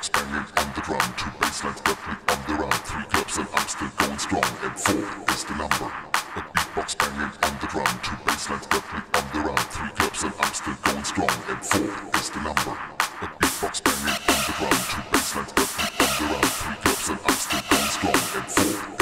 not standing on the drum. Two bass lines got on the run. Three clubs and I'm still going strong. And four is the number. A beatbox banging on the drum. Two bass lines got on the run. Three clubs and I'm still going strong. And four is the number. A beatbox banging on the drum. Two bass lines got on the run. Three clubs and I'm still going strong. And four is the number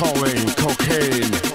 calling cocaine.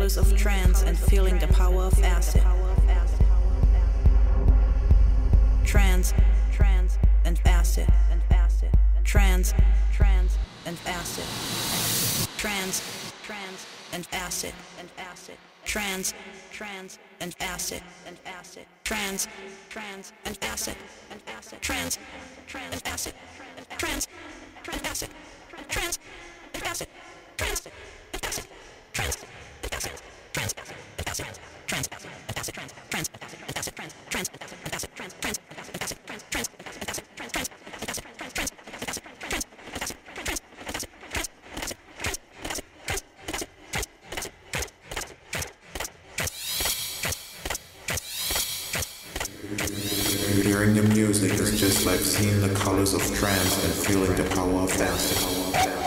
Colors of trance and feeling the power of acid. Trance, trance, and acid, and acid, trance, trance, and acid, trance, trance, and acid, and acid, trance, trance, and acid, and acid, trance, trance, and acid, and acid, trance, trance, and acid, trance, trance, acid, trance, and acid, trance, and acid, trance, Hearing the music is just like seeing the colors of trance and feeling the power of acid.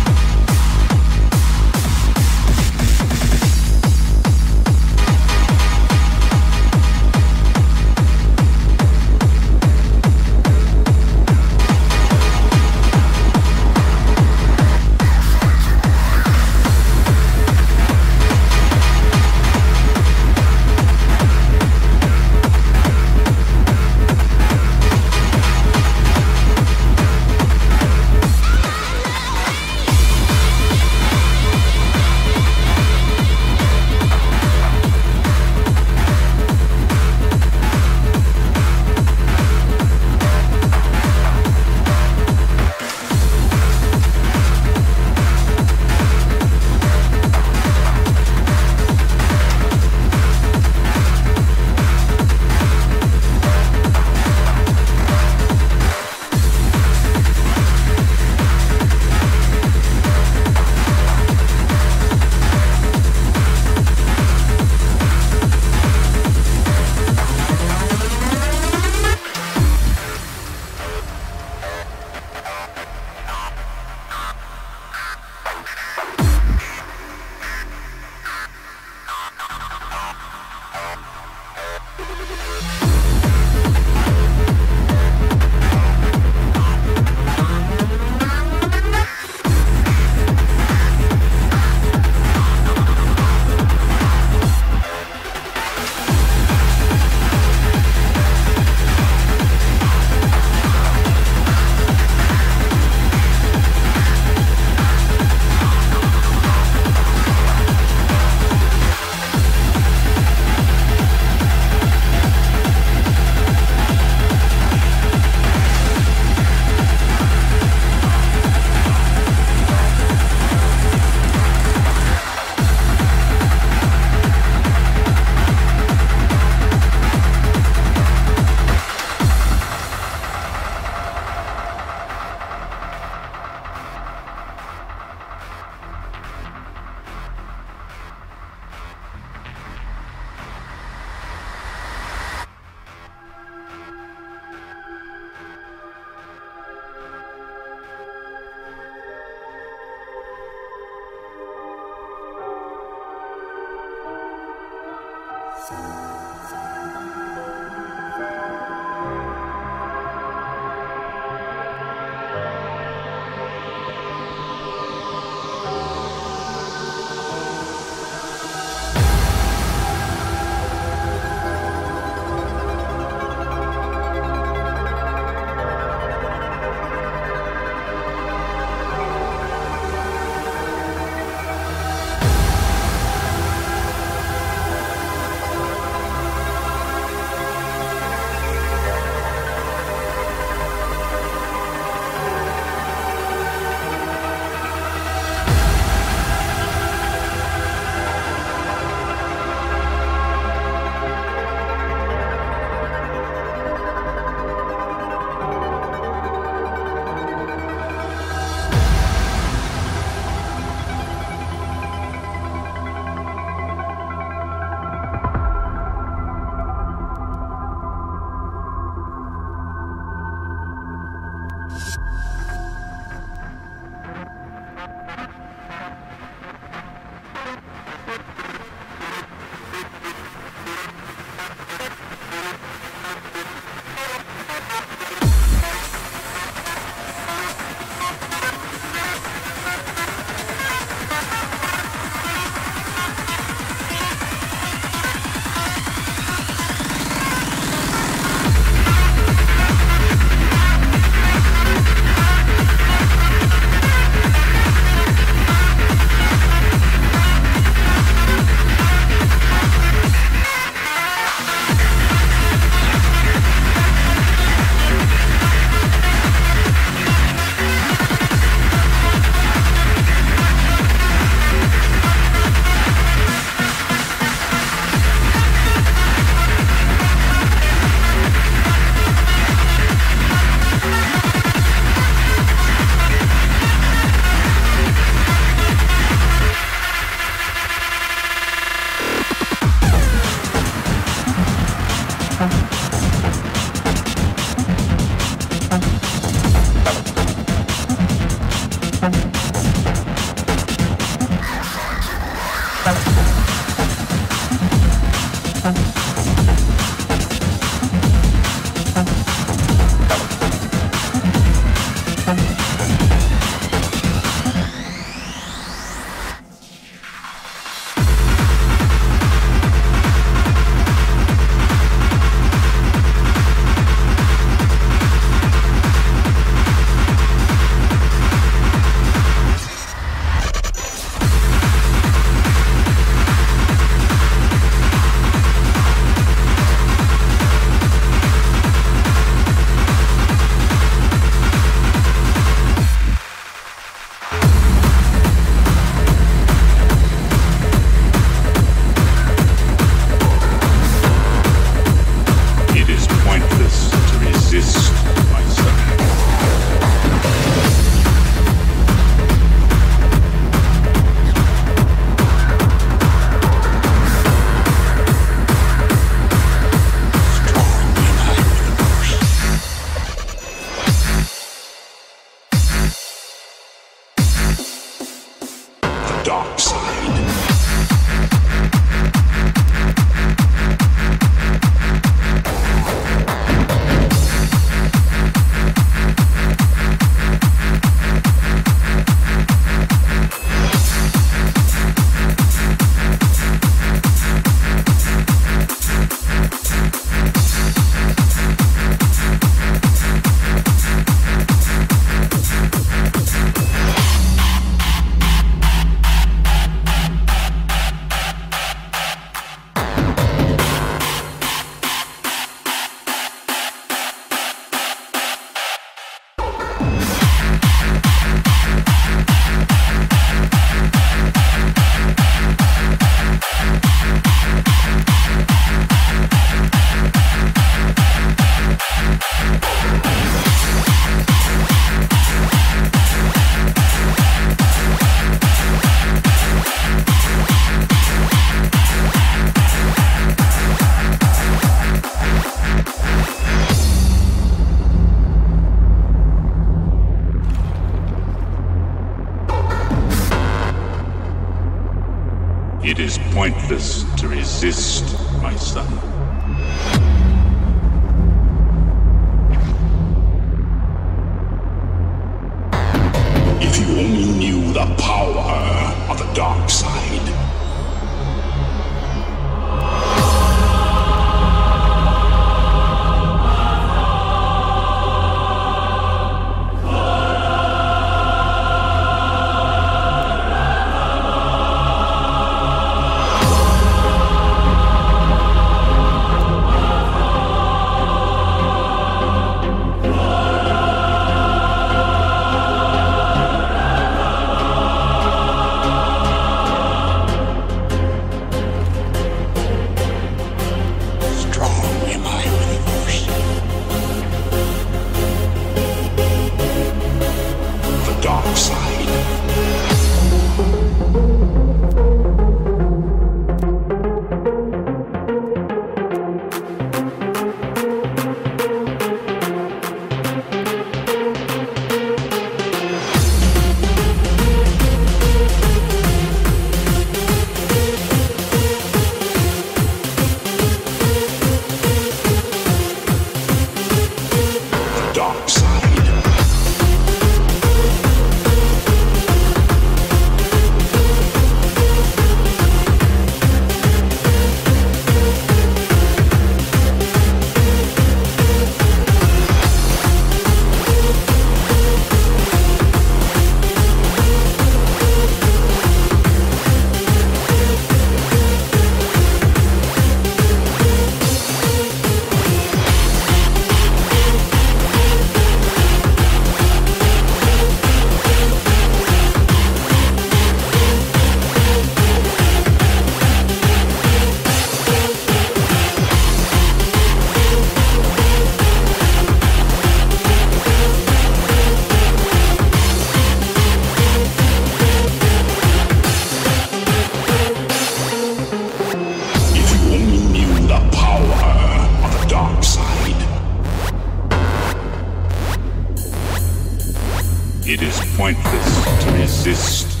Strong pointless to emotion.